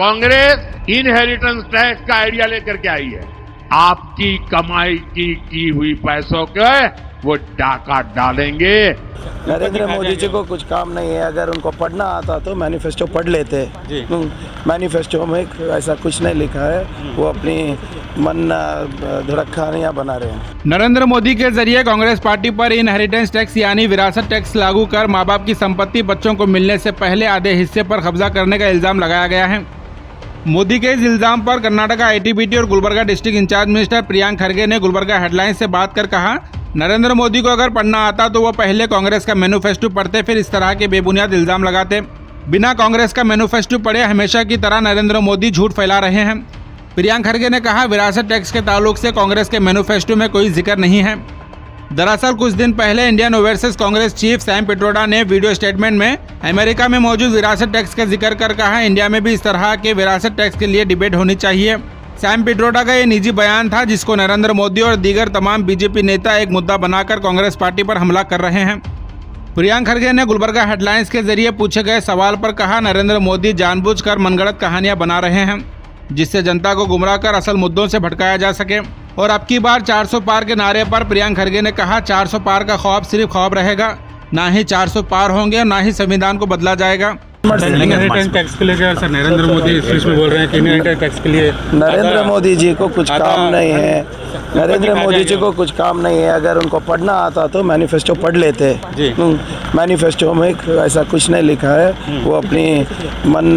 Congress inheritance tax का idea लेकर के आई है। आपकी कमाई की की हुई पैसों के वो डाका डालेंगे। नरेंद्र मोदी जी को कुछ काम नहीं है। अगर उनको पढ़ना आता तो मैनिफेस्टो पढ़ लेते। मैनिफेस्टो में ऐसा कुछ नहीं लिखा है। वो अपनी मन धड़क कहानियाँ बना रहे हैं। नरेंद्र मोदी के ज़रिए कांग्रेस पार्टी पर इनहेरिटेंस टैक्स यानी विरासत टैक्स लागू कर माँ बाप की संपत्ति बच्चों को मिलने से पहले आधे हिस्से पर कब्जा करने का इल्ज़ाम लगाया गया है। मोदी के इस इल्ज़ाम पर कर्नाटका आईटीबीटी और Gulbarga district incharge minister Priyank खड़गे ने गुलबर्गा हेडलाइन से बात कर कहा, नरेंद्र मोदी को अगर पढ़ना आता तो वो पहले कांग्रेस का मैनिफेस्टो पढ़ते, फिर इस तरह के बेबुनियाद इल्ज़ाम लगाते। बिना कांग्रेस का मैनिफेस्टो पढ़े, हमेशा की तरह नरेंद्र मोदी झूठ फैला रहे हैं। प्रियांक खड़गे ने कहा, विरासत टैक्स के ताल्लुक से कांग्रेस के मैनिफेस्टो में कोई ज़िक्र नहीं है। दरअसल कुछ दिन पहले Indian overseas Congress chief Sam Pitroda ने वीडियो स्टेटमेंट में अमेरिका में मौजूद विरासत टैक्स का ज़िक्र कर कहा, इंडिया में भी इस तरह के विरासत टैक्स के लिए डिबेट होनी चाहिए। सैम पिट्रोडा का ये निजी बयान था, जिसको नरेंद्र मोदी और दीगर तमाम बीजेपी नेता एक मुद्दा बनाकर कांग्रेस पार्टी पर हमला कर रहे हैं। प्रियांक खड़गे ने गुलबर्गा हेडलाइंस के ज़रिए पूछे गए सवाल पर कहा, नरेंद्र मोदी जानबूझकर मनगढ़ंत कहानियाँ बना रहे हैं, जिससे जनता को गुमराह कर असल मुद्दों से भटकाया जा सके। और अब की बार 400 पार के नारे पर प्रियांक खड़गे ने कहा 400 पार का खौफ सिर्फ़ खौफ रहेगा। ना ही 400 पार होंगे और ना ही संविधान को बदला जाएगा। टैक्स के लिए सर नरेंद्र मोदी इस बीच में बोल रहे हैं कि टैक्स के लिए नरेंद्र मोदी जी को कुछ काम नहीं है। नरेंद्र मोदी जी को कुछ काम नहीं है। अगर उनको पढ़ना आता तो मैनिफेस्टो पढ़ लेते। मैनिफेस्टो में ऐसा कुछ नहीं लिखा है। वो अपनी मन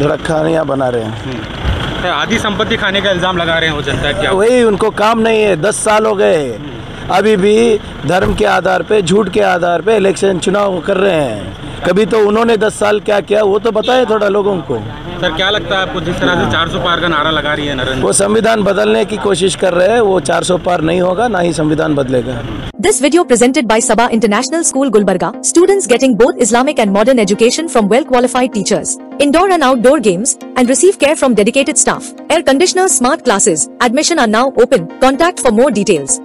धड़क कहानियाँ बना रहे हैं। सर, आधी संपत्ति खाने का इल्ज़ाम लगा रहे हैं वो जनता क्या वही उनको काम नहीं है दस साल हो गए। अभी भी धर्म के आधार पे झूठ के आधार पे इलेक्शन चुनाव कर रहे हैं। कभी तो उन्होंने दस साल क्या किया वो तो बताए थोड़ा लोगों को। सर क्या लगता है आपको जिस तरह से 400 पार का नारा लगा रही है नरेंद्र? वो संविधान बदलने की कोशिश कर रहे हैं वो 400 पार नहीं होगा ना ही संविधान बदलेगा। This video presented by Sabah International School Gulbarga, students getting both Islamic and modern education from well qualified teachers, indoor and outdoor games, and receive care from dedicated staff. Air conditioners, smart classes, admission are now open. Contact for more details.